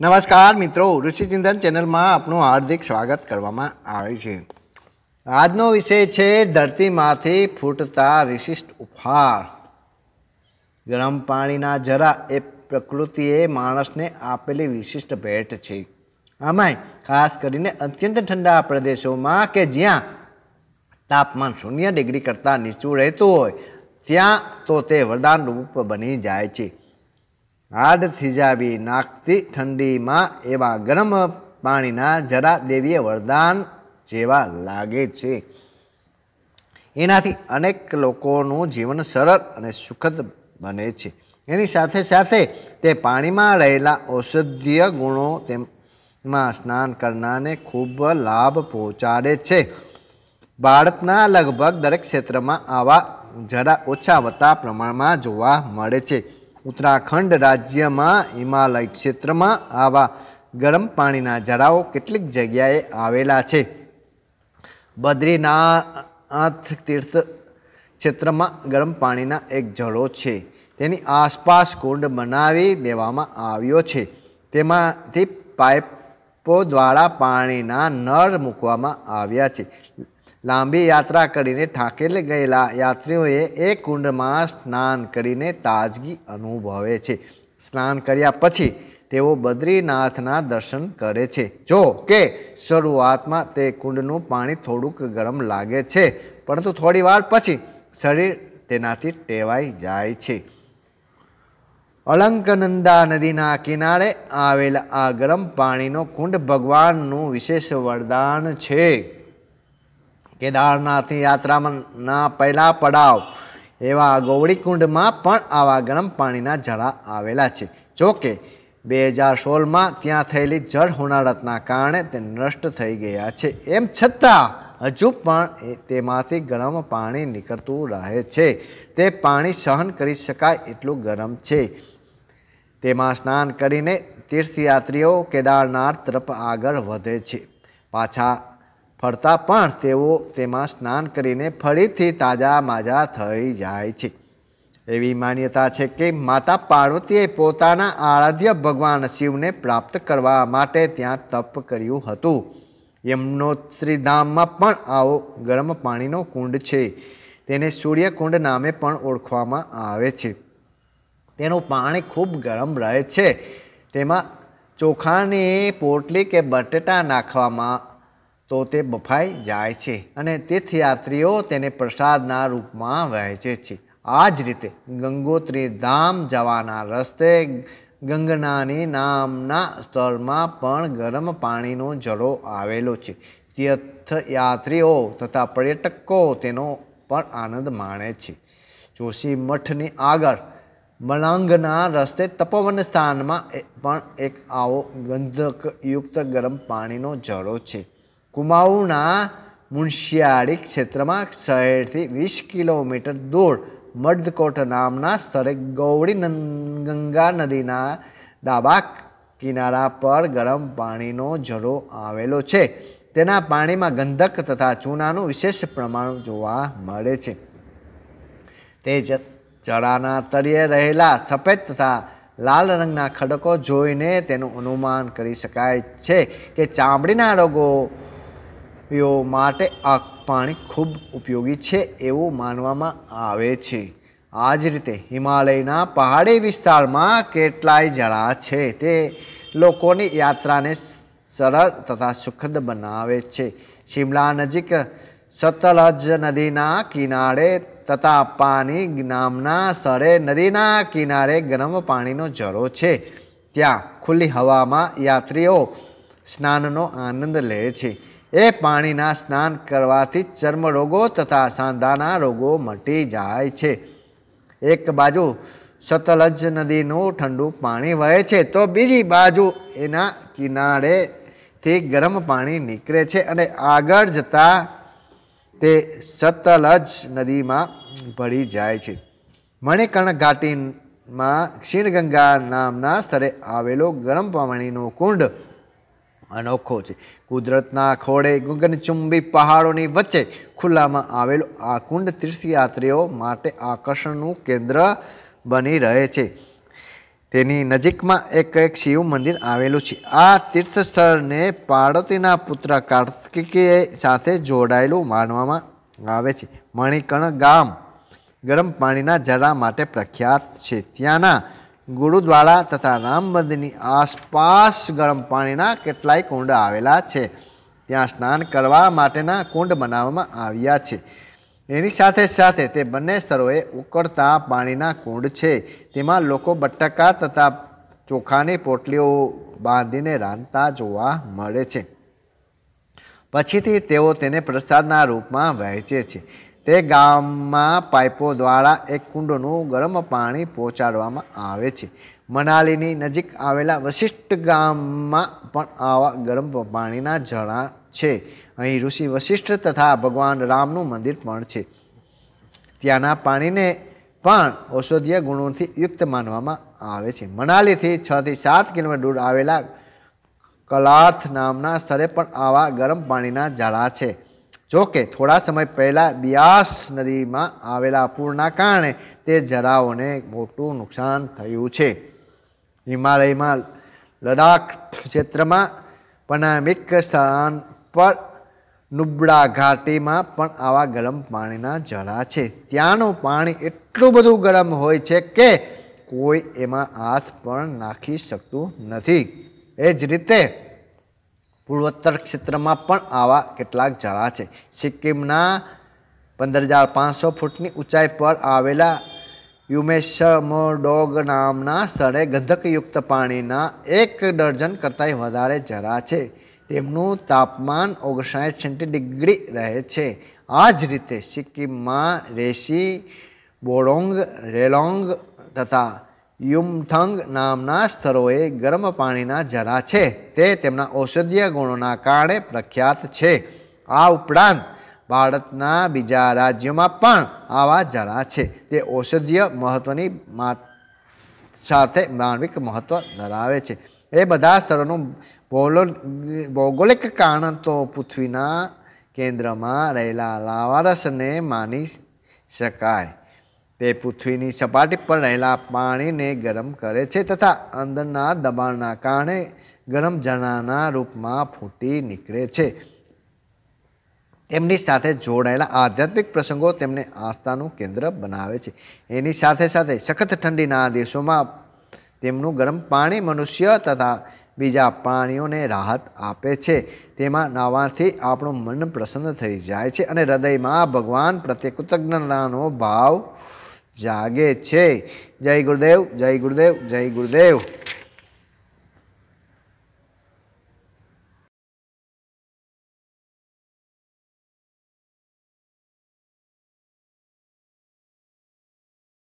નમસ્કાર મિત્રો ઋષિચિંતન ચેનલમાં આપનું હાર્દિક સ્વાગત કરવામાં આવે છે. આજનો વિષય છે, ધરતીમાંથી ફૂટતા વિશિષ્ટ ઉપહાર. ગરમ પાણીના જરા એ પ્રકૃતિએ માણસને આપેલી વિશિષ્ટ ભેટ છે. આમાંય ખાસ કરીને અત્યંત ઠંડા પ્રદેશોમાં કે જ્યાં તાપમાન શૂન્ય ડિગ્રી કરતાં નીચું રહેતું હોય, ત્યાં તો તે વરદાન રૂપ બની જાય છે. હાડ થીજાવી નાખતી ઠંડીમાં એવા ગરમ પાણીના જરા દેવીય વરદાન જેવા લાગે છે. એનાથી અનેક લોકોનું જીવન સરળ અને સુખદ બને છે. એની સાથે સાથે તે પાણીમાં રહેલા ઔષધીય ગુણો તેમાં સ્નાન કરનારને ખૂબ લાભ પહોંચાડે છે. ભારતના લગભગ દરેક ક્ષેત્રમાં આવા જરા ઓછા વત્તા પ્રમાણમાં જોવા મળે છે. ઉત્તરાખંડ રાજ્યમાં હિમાલય ક્ષેત્રમાં આવા ગરમ પાણીના ઝરાઓ કેટલીક જગ્યાએ આવેલા છે. બદ્રીનાથ તીર્થ ક્ષેત્રમાં ગરમ પાણીના એક જળો છે. તેની આસપાસ કુંડ બનાવી દેવામાં આવ્યો છે. તેમાંથી પાઇપો દ્વારા પાણીના નળ મૂકવામાં આવ્યા છે. લાંબી યાત્રા કરીને ઠાકેલે ગયેલા યાત્રીઓએ એ કુંડમાં સ્નાન કરીને તાજગી અનુભવે છે. સ્નાન કર્યા પછી તેઓ બદ્રીનાથના દર્શન કરે છે. જો કે શરૂઆતમાં તે કુંડનું પાણી થોડુંક ગરમ લાગે છે, પરંતુ થોડી વાર પછી શરીર તેનાથી ટેવાઈ જાય છે. અલંકનંદા નદીના કિનારે આવેલા આ ગરમ પાણીનો કુંડ ભગવાનનું વિશેષ વરદાન છે. કેદારનાથની યાત્રાના પહેલા પડાવ. એવા ગોવળીકુંડમાં પણ આવા ગરમ પાણીના ઝરા આવેલા છે. જોકે બે હજાર સોળમાં ત્યાં થયેલી જળ હોનારતના કારણે તે નષ્ટ થઈ ગયા છે. એમ છતાં, હજુ પણ તેમાંથી ગરમ પાણી નીકળતું રહે છે. તે પાણી સહન કરી શકાય એટલું ગરમ છે. તેમાં સ્નાન કરીને તીર્થયાત્રીઓ કેદારનાથ તરફ આગળ વધે છે. પાછા ફરતા પણ તેઓ તેમાં સ્નાન કરીને ફરીથી તાજા માજા થઈ જાય છે. એવી માન્યતા છે કે માતા પાર્વતીએ પોતાના આરાધ્ય ભગવાન શિવને પ્રાપ્ત કરવા માટે ત્યાં તપ કર્યું હતું. યમનોત્રીધામમાં પણ આવો ગરમ પાણીનો કુંડ છે. તેને સૂર્યકુંડ નામે પણ ઓળખવામાં આવે છે. તેનું પાણી ખૂબ ગરમ રહે છે. તેમાં ચોખાની, પોટલી કે બટેટા નાખવામાં તો તે બફાઈ જાય છે અને તીર્થયાત્રીઓ તેને પ્રસાદના રૂપમાં વહેંચે છે. આ જ રીતે ગંગોત્રી ધામ જવાના રસ્તે ગંગનાની નામના સ્થળમાં પણ ગરમ પાણીનો જળો આવેલો છે. તીર્થયાત્રીઓ તથા પર્યટકો તેનો પણ આનંદ માણે છે. જોશી મઠની આગળ મલાંગના રસ્તે તપોવન સ્થાનમાં પણ એક આવો ગંધકયુક્ત ગરમ પાણીનો જળો છે. કુમાઉના મુનશિયાળી ક્ષેત્રમાં શહેરથી વીસ કિલોમીટર દૂર મર્દકોટ નામના સ્થળે ગૌરી ગંગા નદીના ડાબા કિનારા પર ગરમ પાણીનો ઝરો આવેલો છે. તેના પાણીમાં ગંધક તથા ચૂનાનું વિશેષ પ્રમાણ જોવા મળે છે. તે જળાના તળિયે રહેલા સફેદ તથા લાલ રંગના ખડકો જોઈને તેનું અનુમાન કરી શકાય છે કે ચામડીના રોગો યો માટે આ પાણી ખૂબ ઉપયોગી છે એવું માનવામાં આવે છે. આ જ રીતે હિમાલયના પહાડી વિસ્તારમાં કેટલાય જળા છે તે લોકોની યાત્રાને સરળ તથા સુખદ બનાવે છે. શિમલા નજીક સતલજ નદીના કિનારે તથા પાણી નામના સ્થળે નદીના કિનારે ગરમ પાણીનો ઝરો છે. ત્યાં ખુલ્લી હવામાં યાત્રીઓ સ્નાનનો આનંદ લે છે. એ પાણીના સ્નાન કરવાથી ચર્મરોગો તથા સાંધાના રોગો મટી જાય છે. એક બાજુ સતલજ નદીનું ઠંડુ પાણી વહે છે, તો બીજી બાજુ એના કિનારેથી ગરમ પાણી નીકળે છે અને આગળ જતાં તે સતલજ નદીમાં ભળી જાય છે. મણિકર્ણ ઘાટીમાં ક્ષીણગંગા નામના સ્થળે આવેલો ગરમ પાણીનો કુંડ અનોખો છે. કુદરતના ખોળે ગગનચુંબી પહાડોની વચ્ચે ખુલ્લામાં આવેલો આ કુંડ તીર્થયાત્રીઓ માટે આકર્ષણનું કેન્દ્ર બની રહે છે. તેની નજીકમાં એક એક શિવ મંદિર આવેલું છે. આ તીર્થસ્થળને પાર્વતીના પુત્ર કાર્તિકેય સાથે જોડાયેલું માનવામાં આવે છે. મણિકર્ણ ગામ ગરમ પાણીના ઝરા માટે પ્રખ્યાત છે. ત્યાંના ગુરુદ્વારા તથા રામ મંદિરની આસપાસ ગરમ પાણીના કેટલાય કુંડ આવેલા છે. ત્યાં સ્નાન કરવા માટેના કુંડ બનાવવામાં આવ્યા છે. એની સાથે સાથે તે બંને સ્થળોએ ઉકળતા પાણીના કુંડ છે. તેમાં લોકો બટાકા તથા ચોખાની પોટલીઓ બાંધીને રાંધતા જોવા મળે છે. પછીથી તેઓ તેને પ્રસાદના રૂપમાં વહેંચે છે. તે ગામમાં પાઇપો દ્વારા એક કુંડનું ગરમ પાણી પહોંચાડવામાં આવે છે. મનાલીની નજીક આવેલા વશિષ્ઠ ગામમાં પણ આવા ગરમ પાણીના ઝરણા છે. અહીં ઋષિ વશિષ્ઠ તથા ભગવાન રામનું મંદિર પણ છે. ત્યાંના પાણીને પણ ઔષધીય ગુણોથી યુક્ત માનવામાં આવે છે. મનાલીથી છ થી સાત કિલોમીટર દૂર આવેલા કલાર્થ નામના સ્થળે પણ આવા ગરમ પાણીના ઝાડા છે. જો કે થોડા સમય પહેલાં બિયાસ નદીમાં આવેલા પૂરના કારણે તે ઝરાઓને મોટું નુકસાન થયું છે. હિમાલયમાં લદાખ ક્ષેત્રમાં પનામિક સ્થાન પર નુબડા ઘાટીમાં પણ આવા ગરમ પાણીના ઝરા છે. ત્યાંનું પાણી એટલું બધું ગરમ હોય છે કે કોઈ એમાં હાથ પણ નાખી શકતું નથી. એ જ રીતે પૂર્વોત્તર ક્ષેત્રમાં પણ આવા કેટલાક ઝરા છે. સિક્કિમના પંદર હજાર પાંચસો ફૂટની ઊંચાઈ પર આવેલા યુમેશમોડોગ નામના સ્થળે ગંધકયુક્ત પાણીના એક ડર્જન કરતાંય વધારે ઝરા છે. તેમનું તાપમાન ઓગણસાઠ સેન્ટી ડિગ્રી રહે છે. આ જ રીતે સિક્કિમમાં રેશી બોડોંગ રેલોંગ તથા યુમથંગ નામના સ્થળોએ ગરમ પાણીના જરા છે. તે તેમના ઔષધીય ગુણોના કારણે પ્રખ્યાત છે. આ ઉપરાંત ભારતના બીજા રાજ્યોમાં પણ આવા જરા છે. તે ઔષધીય મહત્ત્વની સાથે માનવિક મહત્ત્વ ધરાવે છે. એ બધા સ્થળોનું ભૌગોલિક કારણ તો પૃથ્વીના કેન્દ્રમાં રહેલા લાવારસને માની શકાય. તે પૃથ્વીની સપાટી પર રહેલા પાણીને ગરમ કરે છે તથા અંદરના દબાણના કારણે ગરમ ઝરણાના રૂપમાં ફૂટી નીકળે છે. એમની સાથે જોડાયેલા આધ્યાત્મિક પ્રસંગો તેમને આસ્થાનું કેન્દ્ર બનાવે છે. એની સાથે સાથે સખત ઠંડીના દેશોમાં તેમનું ગરમ પાણી મનુષ્ય તથા બીજા પ્રાણીઓને રાહત આપે છે. તેમાં નાવાથી આપણું મન પ્રસન્ન થઈ જાય છે અને હૃદયમાં ભગવાન પ્રત્યે કૃતજ્ઞતાનો ભાવ જાગે છે જય ગુરુદેવ જય ગુરુદેવ જય ગુરુદેવ